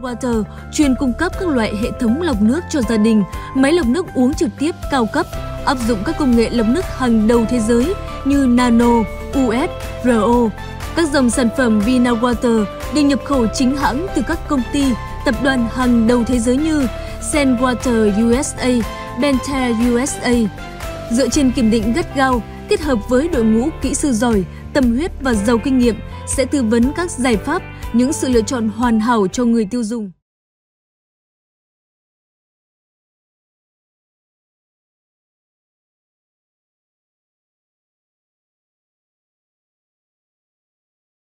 Water chuyên cung cấp các loại hệ thống lọc nước cho gia đình, máy lọc nước uống trực tiếp cao cấp, áp dụng các công nghệ lọc nước hàng đầu thế giới như Nano, UF, RO. Các dòng sản phẩm Vina Water được nhập khẩu chính hãng từ các công ty, tập đoàn hàng đầu thế giới như Senwater USA, Bentaire USA. Dựa trên kiểm định gắt gao, kết hợp với đội ngũ kỹ sư giỏi, tâm huyết và giàu kinh nghiệm sẽ tư vấn các giải pháp, những sự lựa chọn hoàn hảo cho người tiêu dùng.